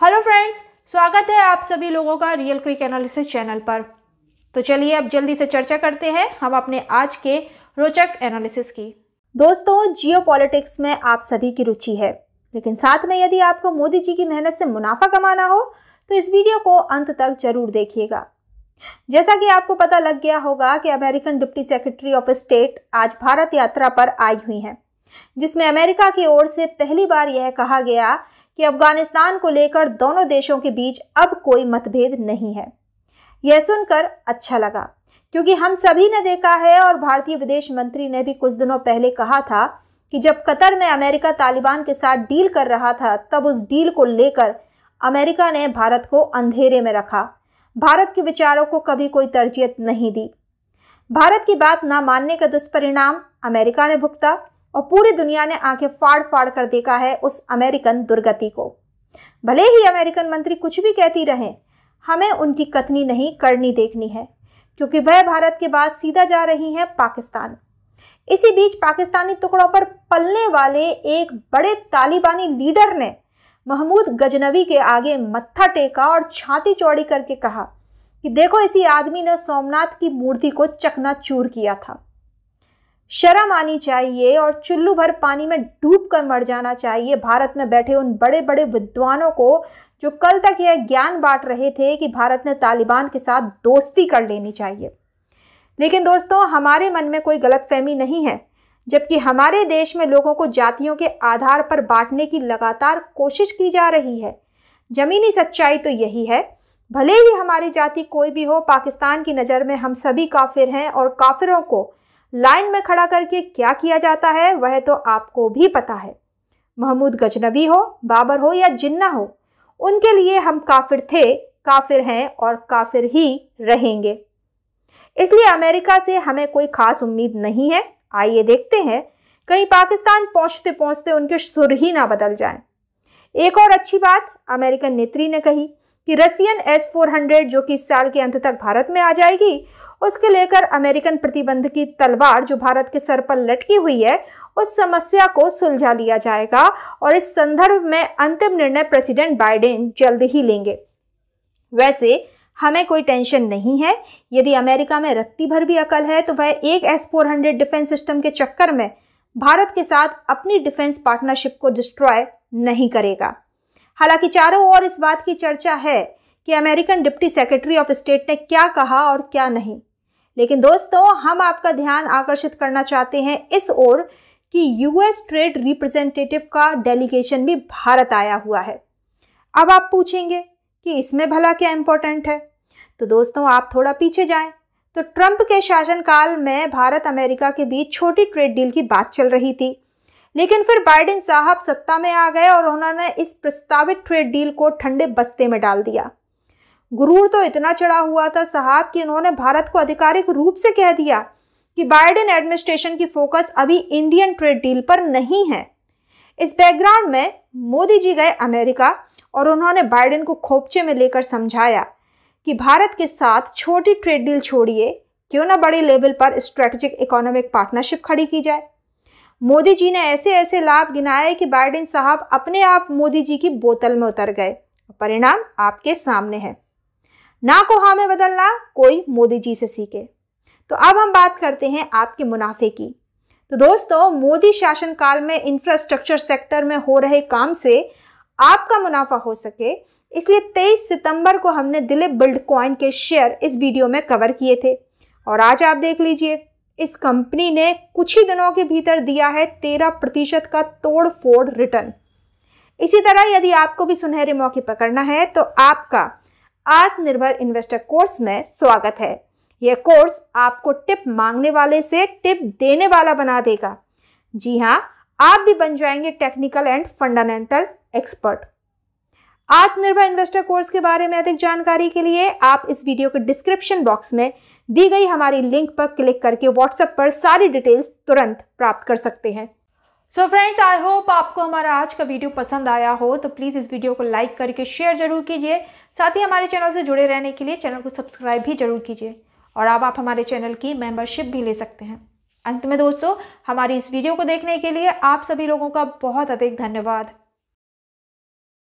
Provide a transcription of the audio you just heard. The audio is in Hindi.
हेलो फ्रेंड्स स्वागत है आप सभी लोगों का रियल क्विक एनालिसिस चैनल पर। तो चलिए अब जल्दी से चर्चा करते हैं हम अपने आज के रोचक एनालिसिस की। दोस्तों जियो पॉलिटिक्स में आप सभी की रुचि है, लेकिन साथ में यदि आपको मोदी जी की मेहनत से मुनाफा कमाना हो तो इस वीडियो को अंत तक ज़रूर देखिएगा। जैसा कि आपको पता लग गया होगा कि American deputy secretary of state आज भारत यात्रा पर आई हुई हैं, जिसमें अमेरिका की ओर से पहली बार यह कहा गया कि अफ़गानिस्तान को लेकर दोनों देशों के बीच अब कोई मतभेद नहीं है। यह सुनकर अच्छा लगा, क्योंकि हम सभी ने देखा है और भारतीय विदेश मंत्री ने भी कुछ दिनों पहले कहा था कि जब कतर में अमेरिका तालिबान के साथ डील कर रहा था, तब उस डील को लेकर अमेरिका ने भारत को अंधेरे में रखा। भारत के विचारों को कभी कोई तरजीत नहीं दी। भारत की बात ना मानने का दुष्परिणाम अमेरिका ने भुगता। और पूरी दुनिया ने आँखें फाड़ फाड़ कर देखा है उस अमेरिकन दुर्गति को। भले ही अमेरिकन मंत्री कुछ भी कहती रहे, हमें उनकी कथनी नहीं करनी देखनी है, क्योंकि वह भारत के बाद सीधा जा रही हैं पाकिस्तान। इसी बीच पाकिस्तानी टुकड़ों पर पलने वाले एक बड़े तालिबानी लीडर ने महमूद गजनवी के आगे मत्था टेका और छाती चौड़ी करके कहा कि देखो इसी आदमी ने सोमनाथ की मूर्ति को चकनाचूर किया था। शर्म आनी चाहिए और चुल्लू भर पानी में डूब कर मर जाना चाहिए। भारत में बैठे उन बड़े बड़े विद्वानों को, जो कल तक यह ज्ञान बांट रहे थे कि भारत ने तालिबान के साथ दोस्ती कर लेनी चाहिए। लेकिन दोस्तों, हमारे मन में कोई गलतफहमी नहीं है, जबकि हमारे देश में लोगों को जातियों के आधार पर बांटने की लगातार कोशिश की जा रही है। जमीनी सच्चाई तो यही है, भले ही हमारी जाति कोई भी हो, पाकिस्तान की नज़र में हम सभी काफिर हैं और काफिरों को लाइन में खड़ा करके क्या किया जाता है, वह तो आपको भी पता है। महमूद गजनबी हो, बाबर हो या जिन्ना हो, उनके लिए हम काफिर थे, काफिर हैं और काफिर ही रहेंगे। इसलिए अमेरिका से हमें कोई खास उम्मीद नहीं है। आइए देखते हैं, कहीं पाकिस्तान पहुँचते पहुँचते उनके सुर ही ना बदल जाएँ। एक और अच्छी बात, अमेरिकन नेत्री ने कही कि रसियन एस फोर हंड्रेड जो कि इस साल के अंत तक भारत में आ जाएगी, उसके लेकर अमेरिकन प्रतिबंध की तलवार जो भारत के सर पर लटकी हुई है, उस समस्या को सुलझा लिया जाएगा और इस संदर्भ में अंतिम निर्णय प्रेसिडेंट बाइडेन जल्द ही लेंगे। वैसे, हमें कोई टेंशन नहीं है। यदि अमेरिका में रत्ती भर भी अकल है तो वह एक S four hundred defence system के चक्कर में भारत के साथ अपनी डिफेंस पार्टनरशिप को डिस्ट्रॉय नहीं करेगा। हालाँकि चारों ओर इस बात की चर्चा है कि American deputy secretary of state ने क्या कहा और क्या नहीं। लेकिन दोस्तों, हम आपका ध्यान आकर्षित करना चाहते हैं इस ओर कि यूएस ट्रेड रिप्रेजेंटेटिव का डेलीगेशन भी भारत आया हुआ है। अब आप पूछेंगे कि इसमें भला क्या इंपॉर्टेंट है? तो दोस्तों, आप थोड़ा पीछे जाएँ। तो ट्रंप के शासनकाल में भारत अमेरिका के बीच छोटी ट्रेड डील की बात चल रही थी। लेकिन फिर बाइडेन साहब सत्ता में आ गए और उन्होंने इस प्रस्तावित ट्रेड डील को ठंडे बस्ते में डाल दिया। गुरूर तो इतना चढ़ा हुआ था साहब कि उन्होंने भारत को आधिकारिक रूप से कह दिया कि बाइडेन एडमिनिस्ट्रेशन की फोकस अभी इंडियन ट्रेड डील पर नहीं है। इस बैकग्राउंड में मोदी जी गए अमेरिका और उन्होंने बाइडेन को खोपचे में लेकर समझाया कि भारत के साथ छोटी ट्रेड डील छोड़िए, क्यों ना बड़े लेवल पर स्ट्रेटेजिक इकोनॉमिक पार्टनरशिप खड़ी की जाए। मोदी जी ने ऐसे ऐसे लाभ गिनाए कि बाइडेन साहब अपने आप मोदी जी की बोतल में उतर गए। परिणाम आपके सामने है। ना को हाँ में बदलना, कोई मोदी जी से सीखे। तो अब हम बात करते हैं आपके मुनाफे की। तो दोस्तों, मोदी शासनकाल में इंफ्रास्ट्रक्चर सेक्टर में हो रहे काम से आपका मुनाफा हो सके, इसलिए 23 सितंबर को हमने दिलीप बिल्ड कॉइन के शेयर इस वीडियो में कवर किए थे। और आज आप देख लीजिए इस कंपनी ने कुछ ही दिनों के भीतर दिया है तेरह प्रतिशत का तोड़ फोड़ रिटर्न। इसी तरह यदि आपको भी सुनहरे मौके पकड़ना है तो आपका आत्मनिर्भर इन्वेस्टर कोर्स में स्वागत है। यह कोर्स आपको टिप मांगने वाले से टिप देने वाला बना देगा। जी हाँ आप भी बन जाएँगे टेक्निकल एंड फंडामेंटल एक्सपर्ट। आत्मनिर्भर इन्वेस्टर कोर्स के बारे में अधिक जानकारी के लिए आप इस वीडियो के डिस्क्रिप्शन बॉक्स में दी गई हमारी लिंक पर क्लिक करके व्हाट्सएप पर सारी डिटेल्स तुरंत प्राप्त कर सकते हैं। सो फ्रेंड्स आई होप आपको हमारा आज का वीडियो पसंद आया हो तो प्लीज़ इस वीडियो को लाइक करके शेयर ज़रूर कीजिए। साथ ही हमारे चैनल से जुड़े रहने के लिए चैनल को सब्सक्राइब भी ज़रूर कीजिए। और अब आप हमारे चैनल की मेंबरशिप भी ले सकते हैं। अंत में दोस्तों, हमारी इस वीडियो को देखने के लिए आप सभी लोगों का बहुत अधिक धन्यवाद।